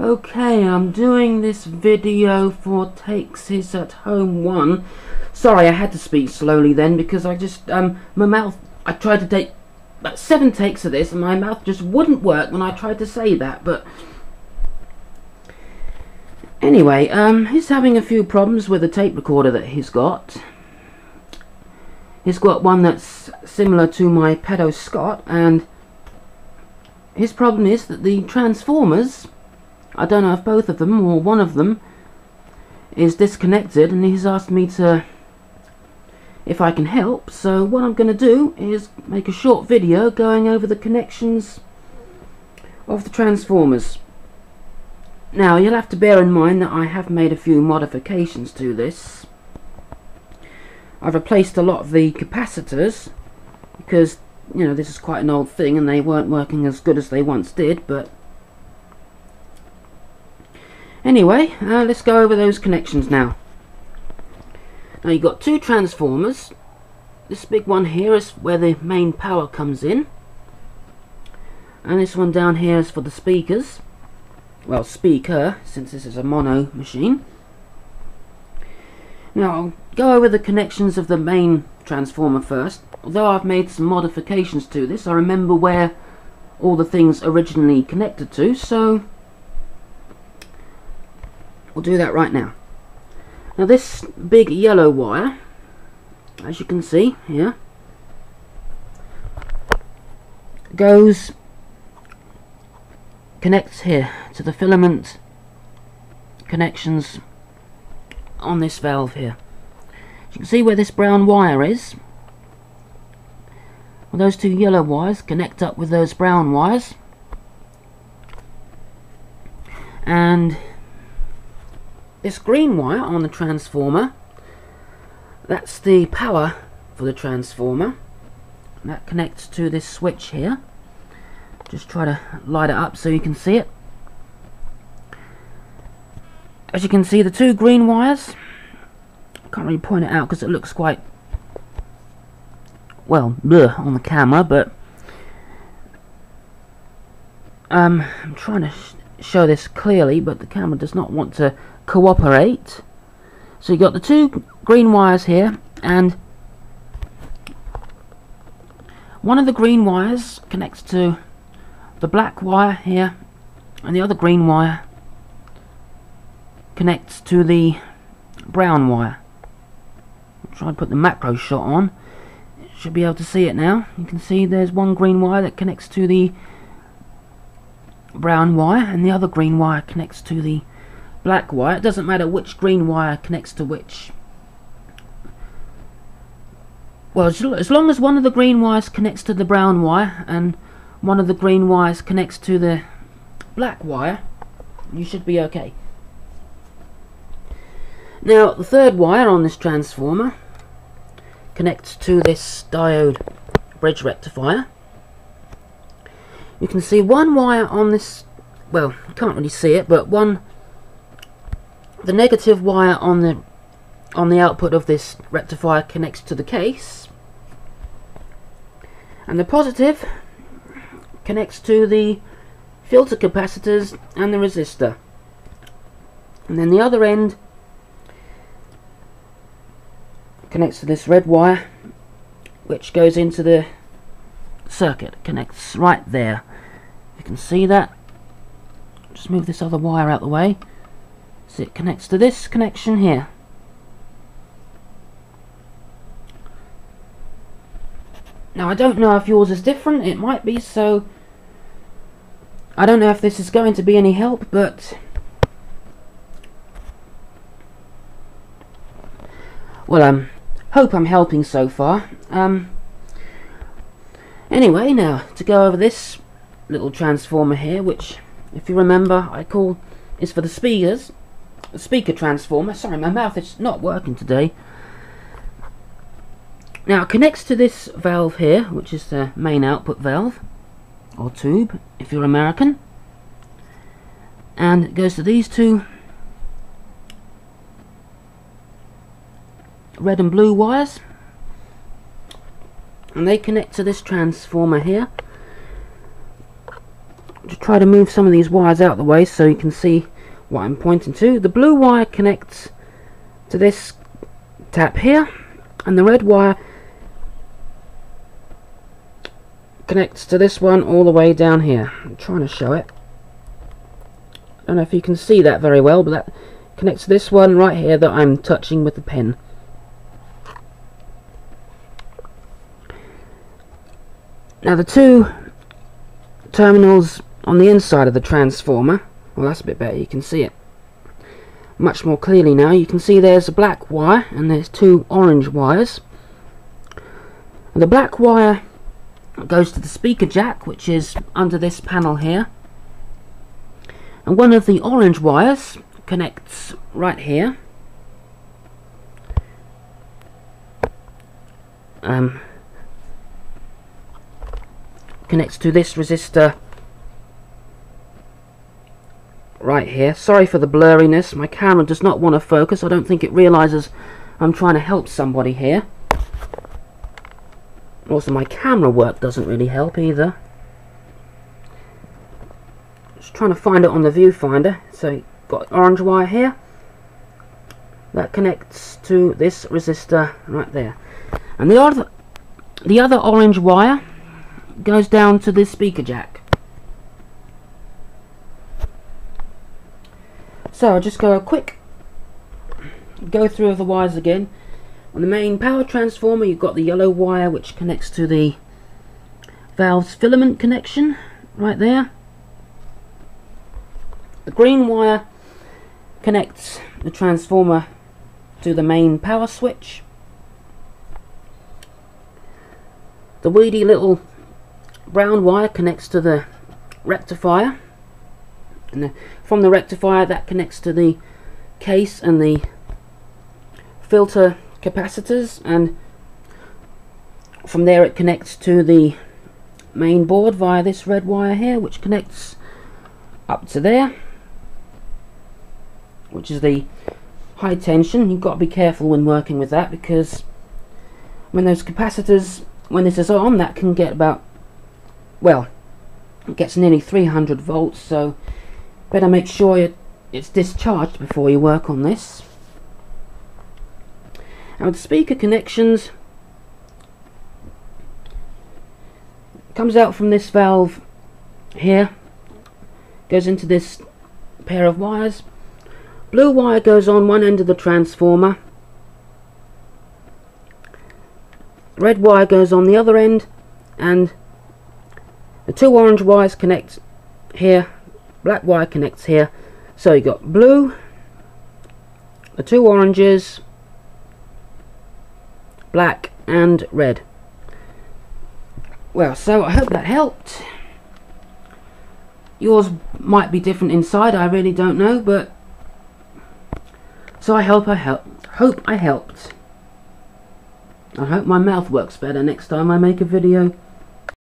Okay, I'm doing this video for Takes at Home 1. Sorry, I had to speak slowly then because I just, um, my mouth, I tried to take about seven takes of this and my mouth just wouldn't work when I tried to say that, but... Anyway, um, he's having a few problems with the tape recorder that he's got. He's got one that's similar to my Peto Scott, and his problem is that the transformers, I don't know if both of them or one of them, is disconnected, and he's asked me to if I can help. So what I'm going to do is make a short video going over the connections of the transformers. Now you'll have to bear in mind that I have made a few modifications to this. I've replaced a lot of the capacitors because you know this is quite an old thing and they weren't working as good as they once did but anyway uh, let's go over those connections now. Now you've got two transformers. This big one here is where the main power comes in. And this one down here is for the speakers. Well speaker since this is a mono machine. Now I'll go over the connections of the main transformer first. Although I've made some modifications to this, I remember where all the things originally connected to, so we'll do that right now. Now this big yellow wire, as you can see here, goes, connects here to the filament connections on this valve here. You can see where this brown wire is. Well, those two yellow wires connect up with those brown wires. And this green wire on the transformer, that's the power for the transformer. That connects to this switch here. Just try to light it up so you can see it. As you can see, the two green wires, can't really point it out because it looks quite, well, bleh on the camera, but um, I'm trying to sh show this clearly, but the camera does not want to cooperate. So you've got the two green wires here, and one of the green wires connects to the black wire here, and the other green wire connects to the brown wire. I'll try and put the macro shot on. Should be able to see it now. You can see there's one green wire that connects to the brown wire and the other green wire connects to the black wire. It doesn't matter which green wire connects to which. Well, as long as one of the green wires connects to the brown wire and one of the green wires connects to the black wire, you should be okay. Now, the third wire on this transformer connects to this diode bridge rectifier. You can see one wire on this, well, you can't really see it, but one, the negative wire on the on the output of this rectifier connects to the case, and the positive connects to the filter capacitors and the resistor. And then the other end connects to this red wire which goes into the circuit connects right there. You can see that? Just move this other wire out the way it connects to this connection here now I don't know if yours is different it might be so I don't know if this is going to be any help but well um hope I'm helping so far. Um, anyway, now to go over this little transformer here, which, if you remember, I call is for the speakers. Speaker transformer. Sorry, my mouth is not working today. Now it connects to this valve here, which is the main output valve, or tube, if you're American. And it goes to these two red and blue wires and they connect to this transformer here to try to move some of these wires out of the way so you can see what I'm pointing to. The blue wire connects to this tap here and the red wire connects to this one all the way down here. I'm trying to show it. I don't know if you can see that very well but that connects to this one right here that I'm touching with the pen. Now the two terminals on the inside of the transformer, well that's a bit better, you can see it much more clearly now. You can see there's a black wire and there's two orange wires. And the black wire goes to the speaker jack which is under this panel here. And one of the orange wires connects right here. Um, connects to this resistor right here. Sorry for the blurriness. My camera does not want to focus. I don't think it realizes I'm trying to help somebody here. Also, my camera work doesn't really help either. Just trying to find it on the viewfinder. So, got orange wire here. That connects to this resistor right there. And the other, the other orange wire goes down to this speaker jack. So I'll just go a quick go through of the wires again. On the main power transformer you've got the yellow wire which connects to the valve's filament connection right there. The green wire connects the transformer to the main power switch. The weedy little brown wire connects to the rectifier and the, from the rectifier that connects to the case and the filter capacitors and from there it connects to the main board via this red wire here which connects up to there which is the high tension. You've got to be careful when working with that because when those capacitors when this is on that can get about well it gets nearly 300 volts so better make sure it's discharged before you work on this. Now the speaker connections comes out from this valve here goes into this pair of wires. Blue wire goes on one end of the transformer. Red wire goes on the other end and the two orange wires connect here black wire connects here. So you got blue the two oranges black and red. Well so I hope that helped. Yours might be different inside I really don't know but so I hope I help hope I helped. I hope my mouth works better next time I make a video